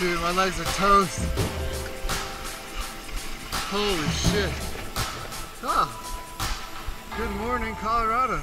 Dude, my legs are toast. Holy shit. Ah, good morning, Colorado.